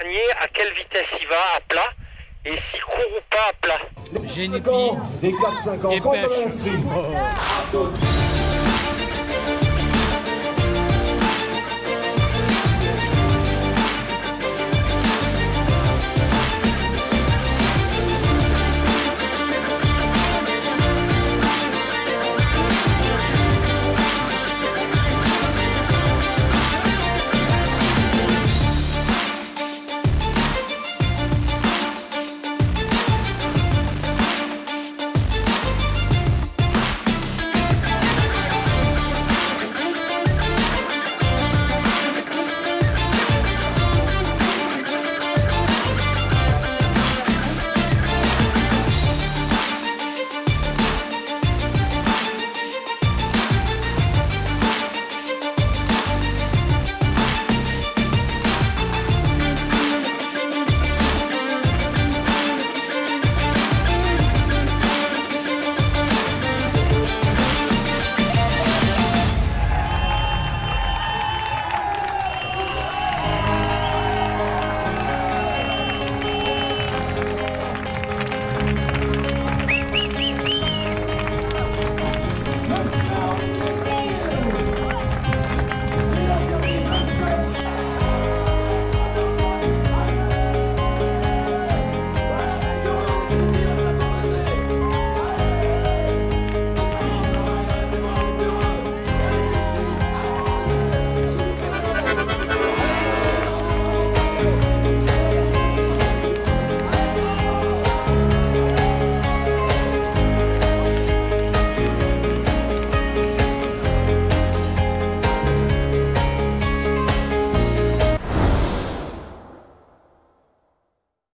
dernier, à quelle vitesse il va à plat et s'il court ou pas à plat. Génépi. Des 4-5 ans, quand on pêche. inscrit. Ah,